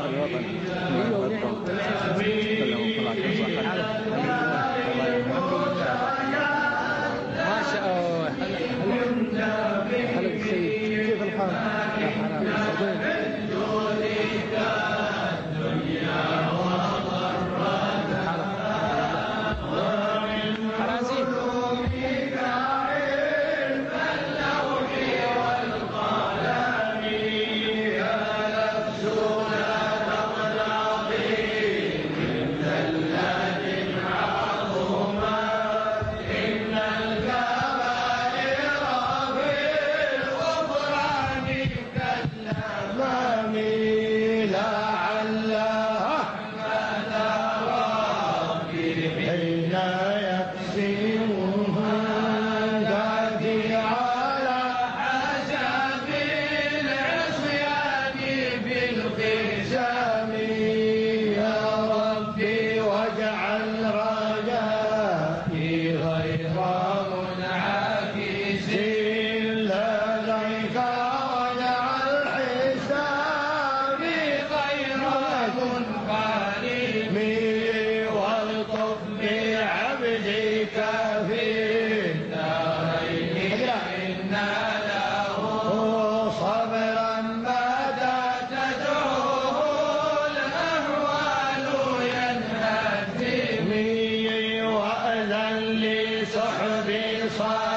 barrio, con. لصحب صلاة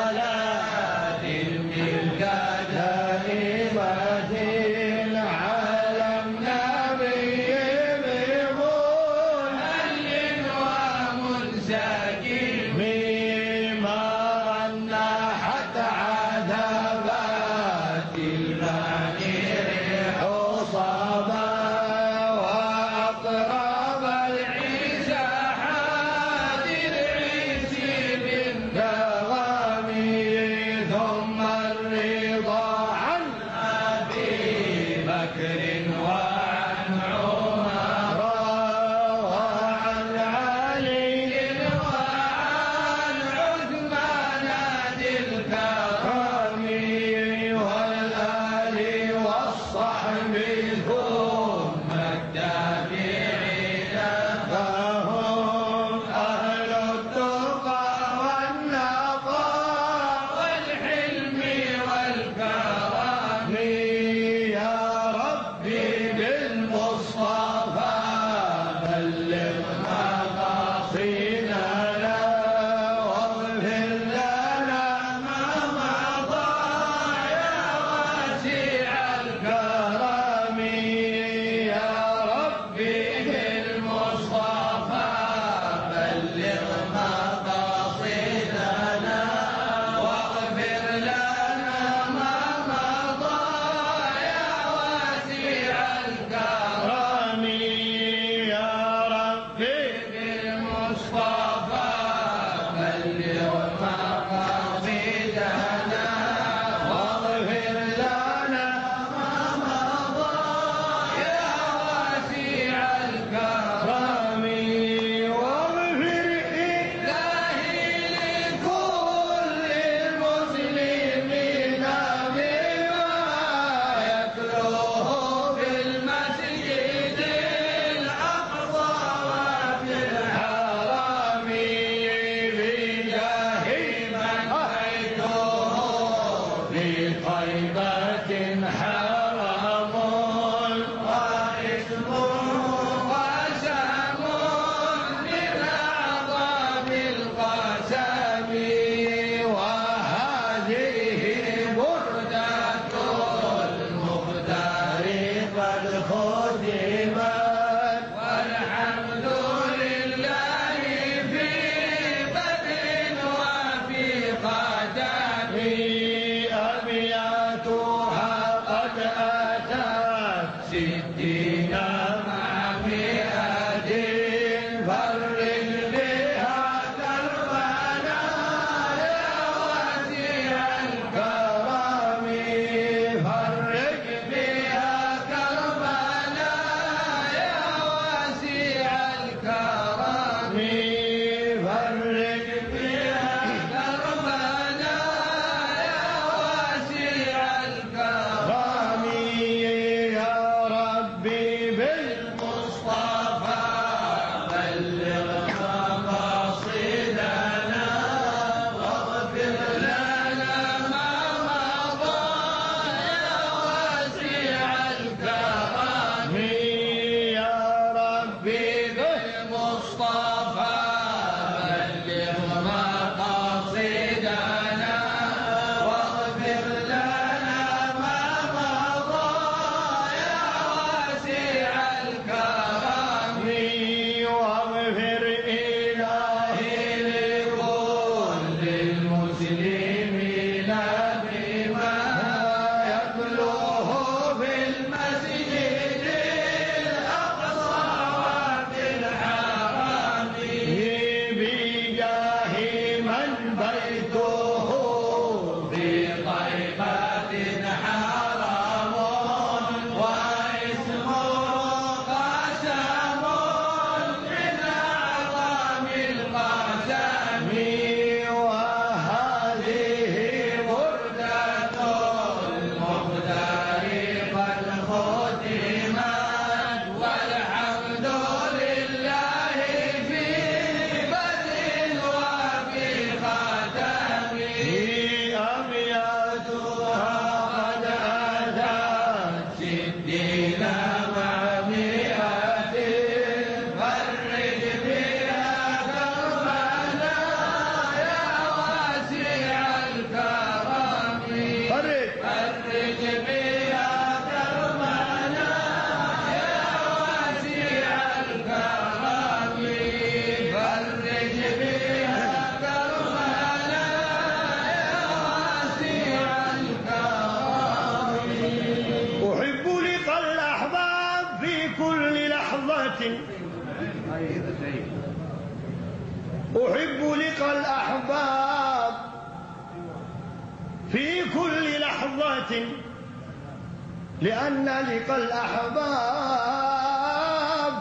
لأن لقى الأحباب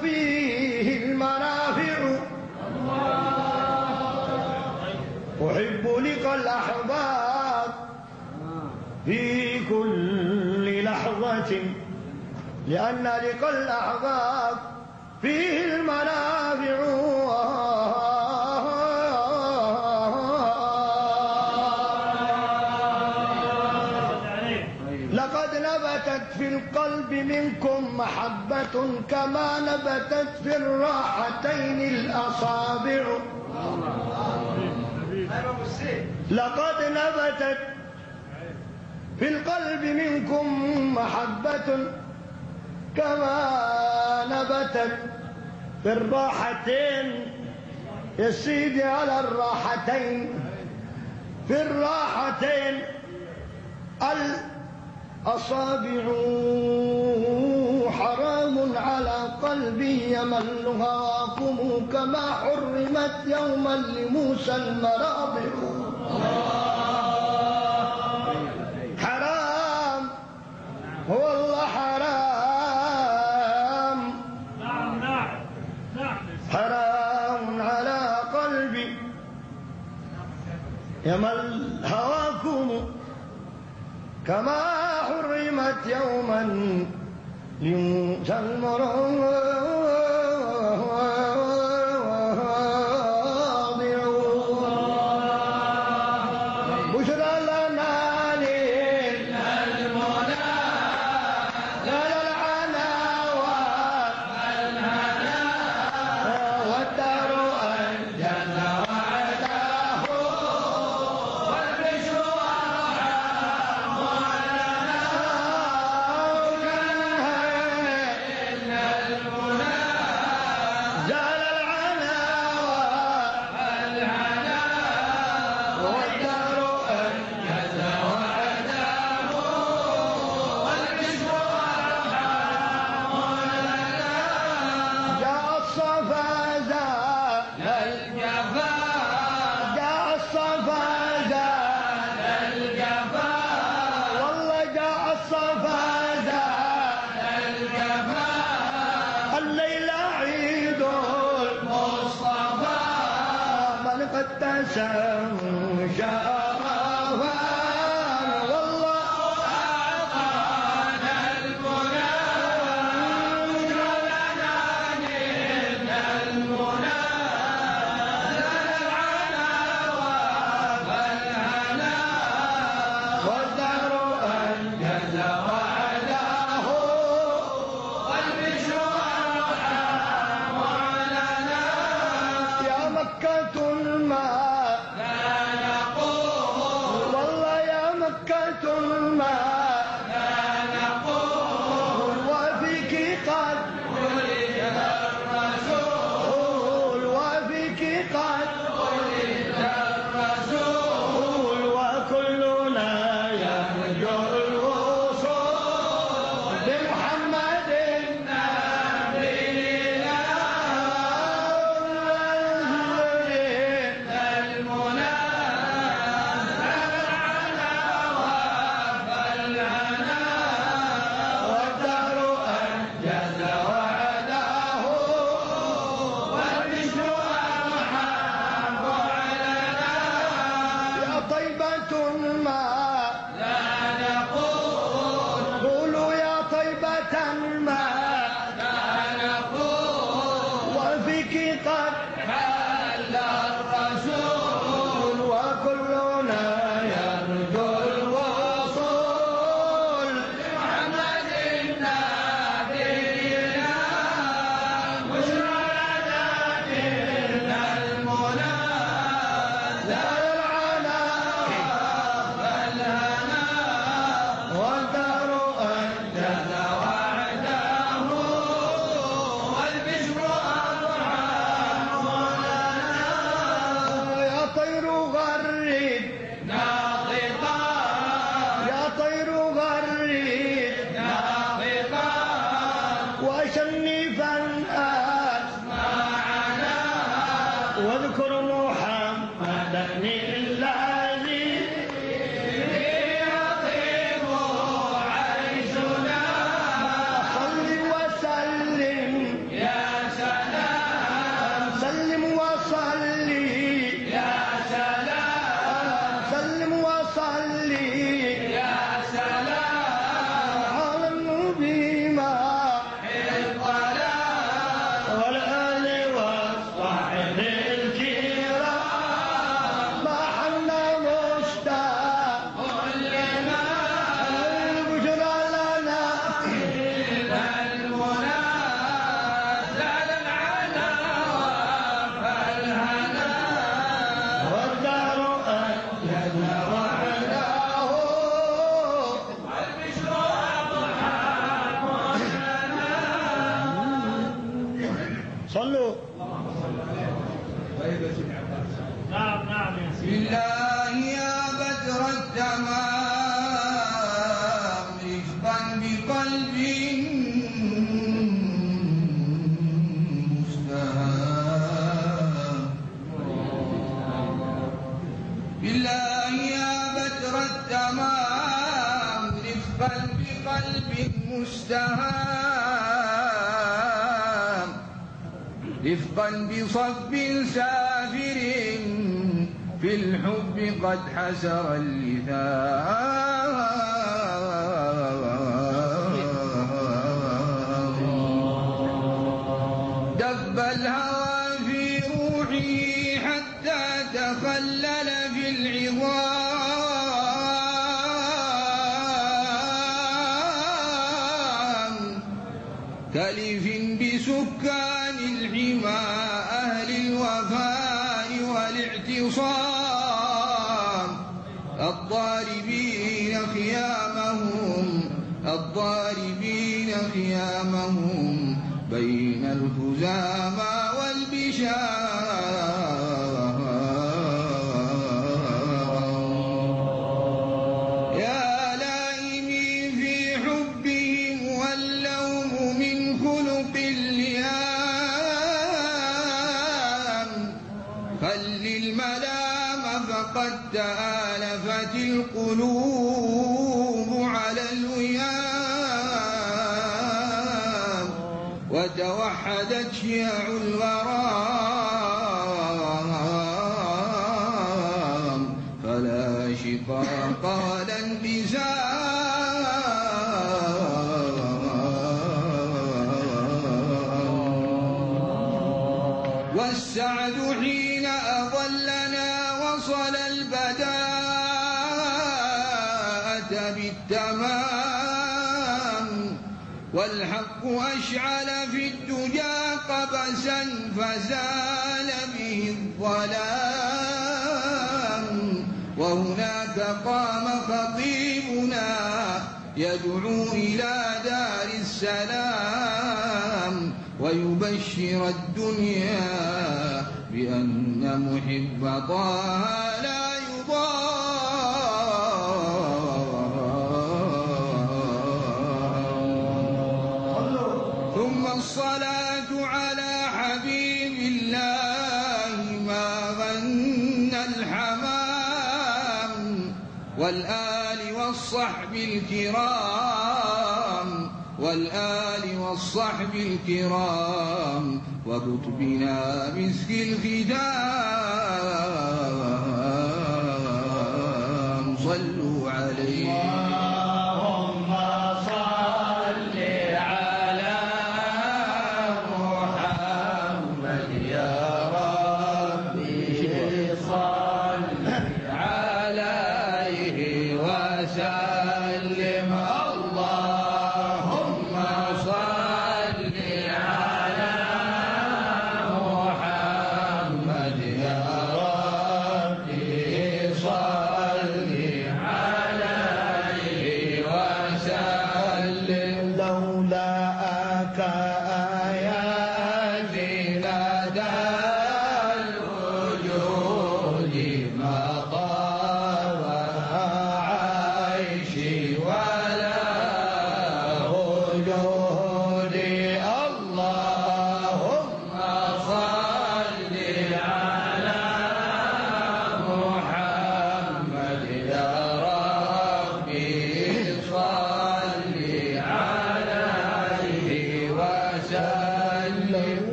فيه المنافع. أحب لقى الأحباب في كل لحظة. لأن لقى الأحباب فيه المنافع. منكم محبة كما نبتت في الراحتين الأصابع. لقد نبتت في القلب منكم محبة كما نبتت في الراحتين يا سيدي على الراحتين. في الراحتين الأصابع حرام على قلبي يمل هواكم كما حرمت يوما لموسى المراضع حرام والله حرام. حرام على قلبي يمل هواكم كما حرمت يوما لموسى المراضع بشرى من قد واذكر محمدا الله صدقا بصف سافر في الحب قد حسر اللثام. قد تآلفت القلوب على الوئام وتوحدت شيع الوئام الدجى قبسا فزال به الظلام. وهناك قام خطيبنا يدعو إلى دار السلام ويبشر الدنيا بأن محب طه لا يضام الصلاة على حبيب الله ما غنى الحمام والآل والصحب الكرام والآل والصحب الكرام وكتبنا مسك الختام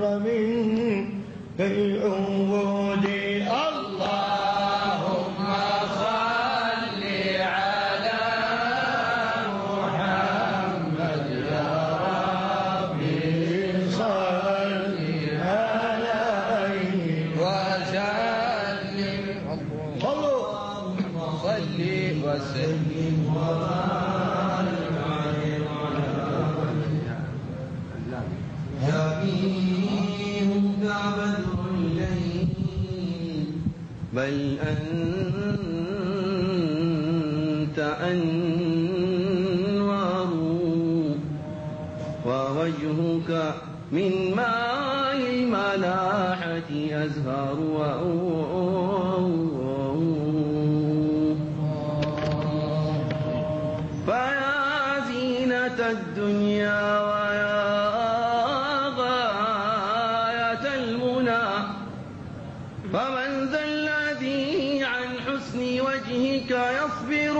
ليخضر من عودي الدنيا ويا غاية المنى. فمن ذا الذي عن حسن وجهك يصبر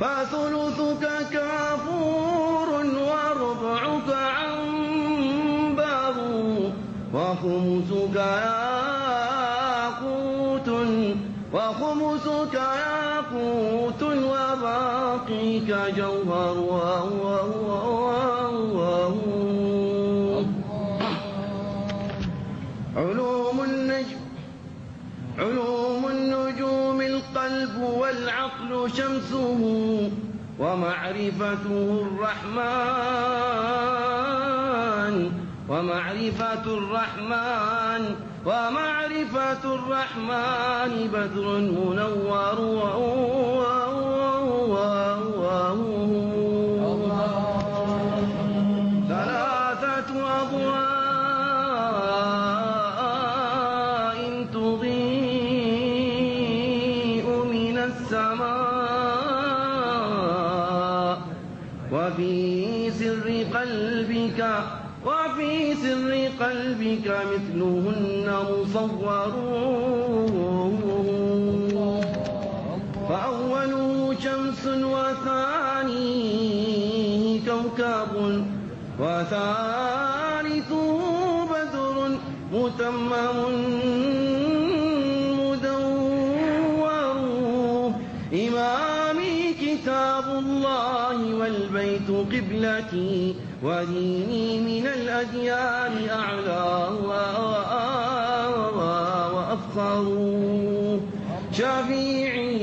فثلثك كافور وربعك عنبر وخمسك ياقوت وخمسك ياقوت وباقيك جوهر علوم والعقل شمسه ومعرفته الرحمن ومعرفة الرحمن ومعرفة الرحمن بدر منور قلبك مثلهن مصور فأوله شمس وثانيه كوكب وثالثه بدر متمم مدور. إمامي كتاب الله والبيت قبلتي وديني من الأديان أعلى وأفخر شفيعي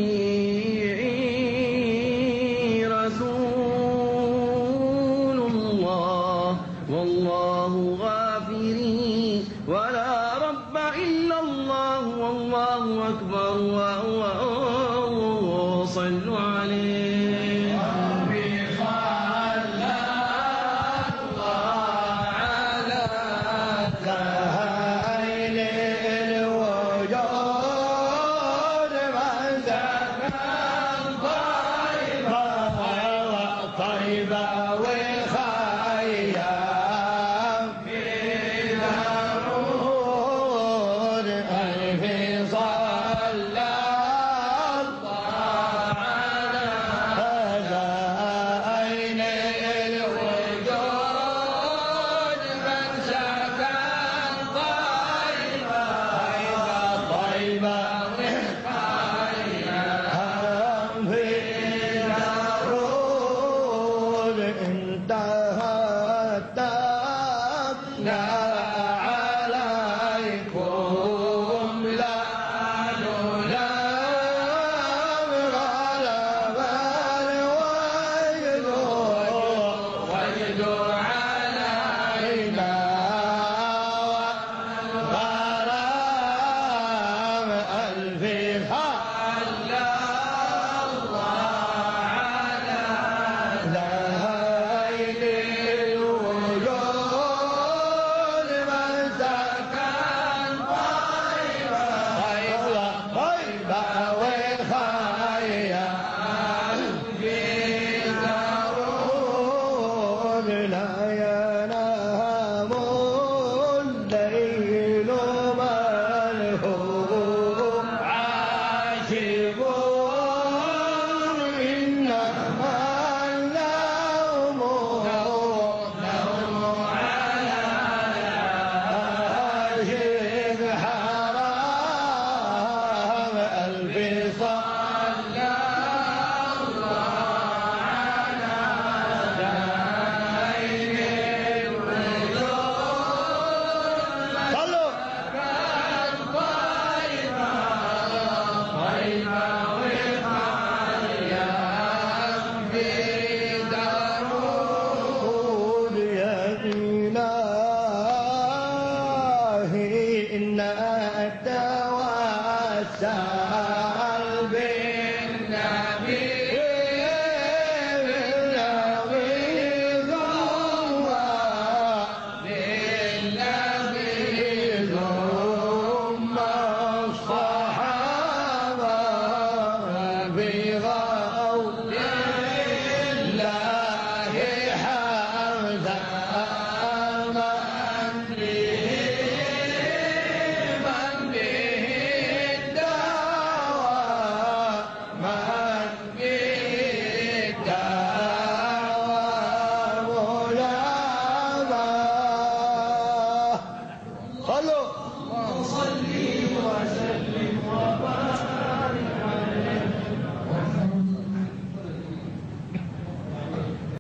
Amen.